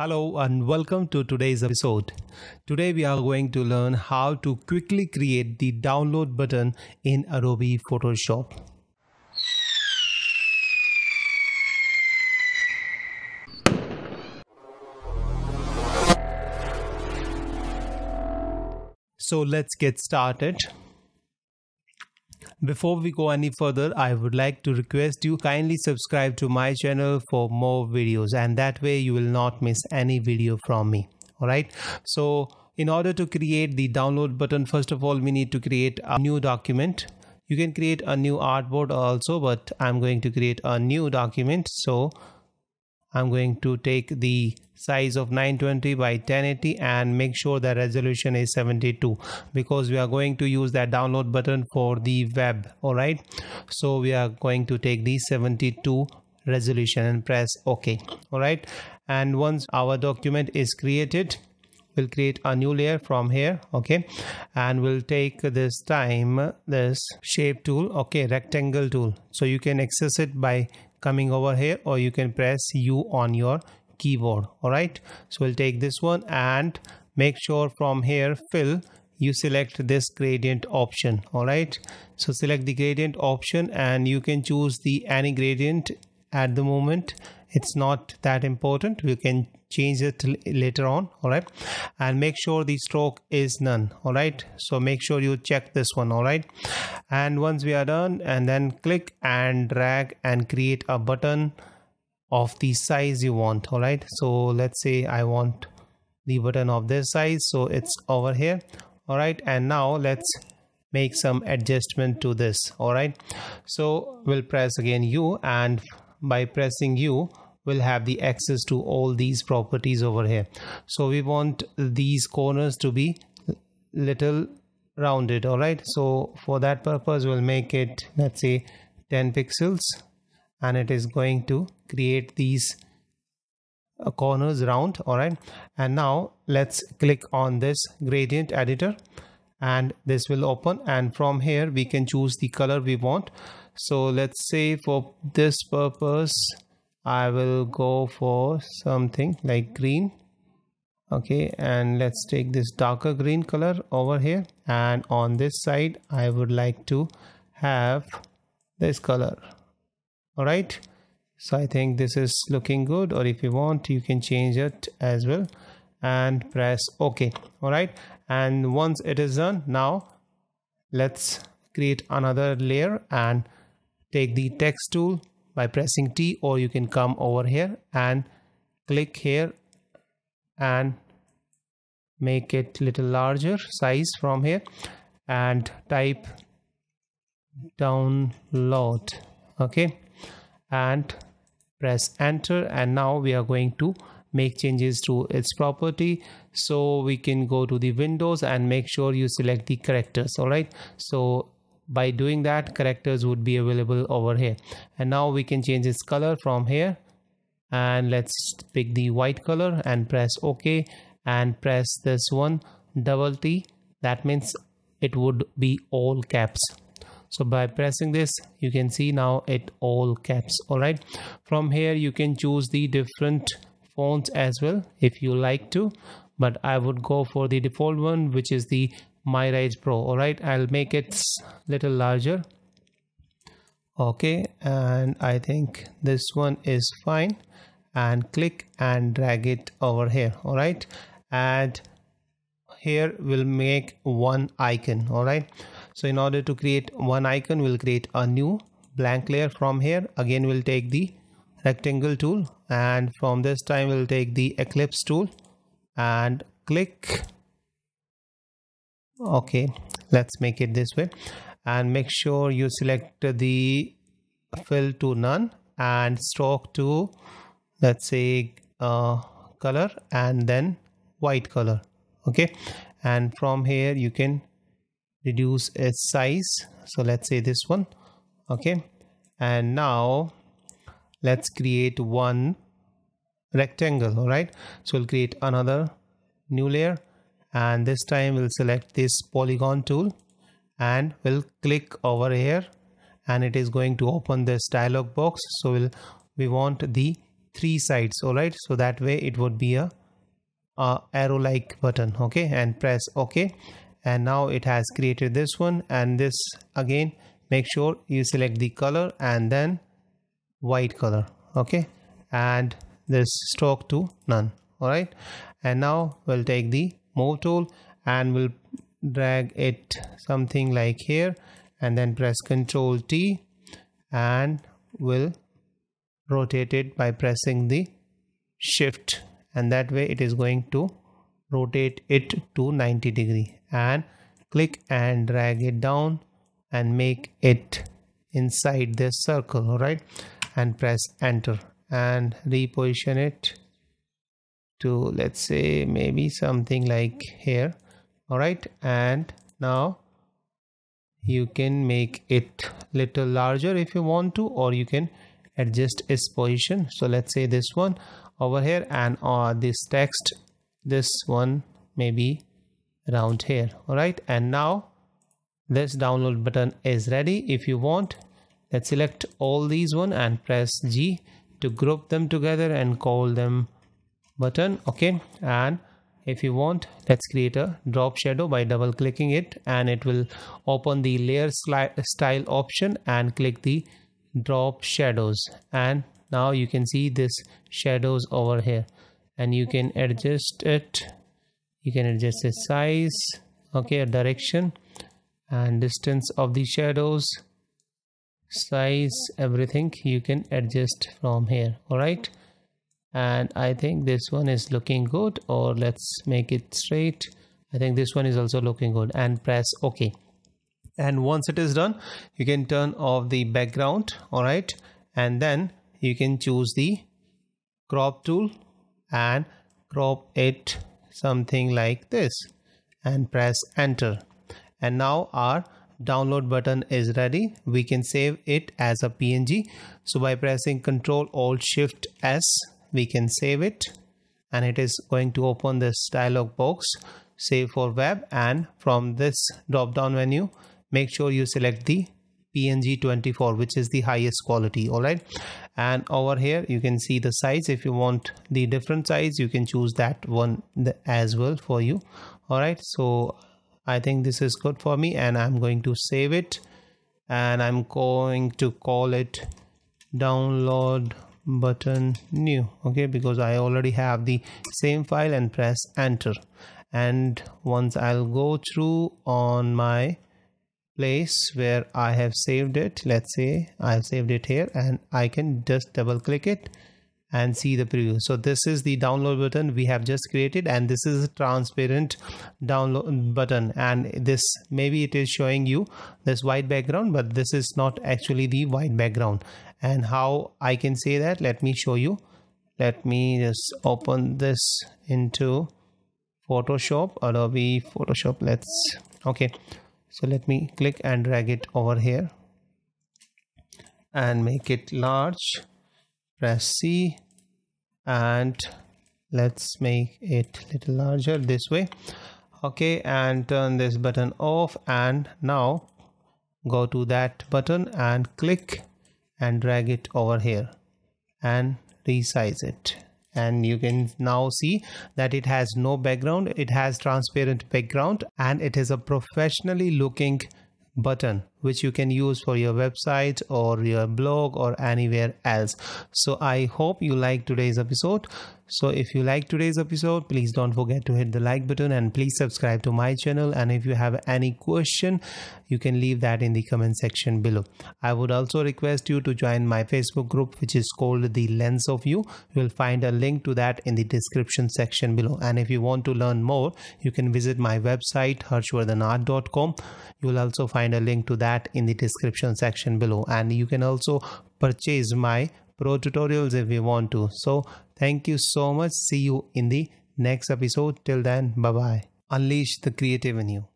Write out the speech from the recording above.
Hello and welcome to today's episode. Today we are going to learn how to quickly create the download button in Adobe Photoshop. So let's get started. Before we go any further, I would like to request you kindly subscribe to my channel for more videos and that way you will not miss any video from me. Alright, so in order to create the download button, first of all, we need to create a new document. You can create a new artboard also, but I'm going to create a new document. So I'm going to take the size of 920 by 1080 and make sure the resolution is 72 because we are going to use that download button for the web all right? So we are going to take the 72 resolution and press ok all right? And once our document is created we'll create a new layer from here okay and we'll take this time this shape tool okay rectangle tool. So you can access it by coming over here or you can press u on your keyboard. All right? So we'll take this one and make sure from here fill you select this gradient option. All right? So select the gradient option and you can choose the any gradient at the moment it's not that important. We can change it later on all right? And make sure the stroke is none all right? So make sure you check this one all right? And once we are done and then click and drag and create a button of the size you want all right? So let's say i want the button of this size so it's over here all right? And now let's make some adjustment to this all right? So we'll press again u and by pressing u we'll have the access to all these properties over here. So we want these corners to be little rounded all right? So for that purpose we'll make it let's say 10 pixels and it is going to create these uh, corners round all right? And now let's click on this gradient editor and this will open. And from here we can choose the color we want. So let's say for this purpose I will go for something like green. Okay and let's take this darker green color over here. And on this side I would like to have this color. All right? So i think this is looking good. Or if you want you can change it as well and press ok all right and once it is done now let's create another layer and take the text tool by pressing T or you can come over here and click here and make it little larger size from here and type download okay? And press enter and now we are going to make changes to its property so we can go to the windows and make sure you select the characters all right? So by doing that characters would be available over here. And now we can change its color from here. And let's pick the white color and press ok and press this one double t. That means it would be all caps. So by pressing this you can see now it all caps all right? From here you can choose the different fonts as well if you like to but i would go for the default one which is the Myriad Pro. All right I'll make it little larger. Okay and I think this one is fine. And click and drag it over here. All right and here we'll make one icon. All right so in order to create one icon we'll create a new blank layer from here. Again we'll take the rectangle tool. And from this time we'll take the ellipse tool and click. Okay let's make it this way. And make sure you select the fill to none and stroke to let's say uh, color and then white color. Okay and from here you can reduce its size. So let's say this one. Okay and now let's create one rectangle all right? So we'll create another new layer and this time we'll select this polygon tool and we'll click over here and it is going to open this dialog box. So we'll we want the three sides all right? So that way it would be a, a arrow like button okay? And press ok. And now it has created this one and this again make sure you select the color and then white color okay? And this stroke to none all right? And now we'll take the move tool and we'll drag it something like here and then press ctrl t and we'll rotate it by pressing the shift and that way it is going to rotate it to 90 degree. And click and drag it down and make it inside this circle all right and press enter and reposition it to let's say maybe something like here. All right. And now you can make it little larger if you want to or you can adjust its position. So let's say this one over here and uh, this text this one maybe around here. All right. And now this download button is ready if you want let's select all these one and press G to group them together and call them button okay? And if you want let's create a drop shadow by double clicking it and it will open the layer style option and click the drop shadows. And now you can see this shadows over here. And you can adjust it. You can adjust the size okay direction and distance of the shadows size everything you can adjust from here all right and i think this one is looking good or let's make it straight. I think this one is also looking good and press ok and once it is done you can turn off the background all right and then you can choose the crop tool and crop it something like this and press enter. And now our download button is ready. We can save it as a png so by pressing ctrl alt shift s we can save it. And it is going to open this dialog box save for web. And from this drop down menu make sure you select the png 24 which is the highest quality. All right. And over here you can see the size. If you want the different size you can choose that one as well for you. All right. So I think this is good for me and I'm going to save it. And I'm going to call it download button new okay? Because I already have the same file and press enter. And once I'll go through on my place where I have saved it let's say I've saved it here and I can just double click it and see the preview. So this is the download button we have just created and this is a transparent download button. And this maybe it is showing you this white background but this is not actually the white background. And how I can say that let me show you. Let me just open this into Photoshop Adobe Photoshop. Let's okay. So let me click and drag it over here and make it large press C and let's make it a little larger this way. Okay and turn this button off and now go to that button and click and drag it over here and resize it. And you can now see that it has no background. It has transparent background and it is a professionally looking button which you can use for your website or your blog or anywhere else. So i hope you like today's episode. So if you like today's episode please don't forget to hit the like button and please subscribe to my channel. And if you have any question you can leave that in the comment section below. I would also request you to join my facebook group which is called the lens of you. You will find a link to that in the description section below. And if you want to learn more you can visit my website harshvardhanart.com you will also find a link to that in the description section below. And you can also purchase my pro tutorials if you want to. So thank you so much. See you in the next episode. Till then bye bye unleash the creative in you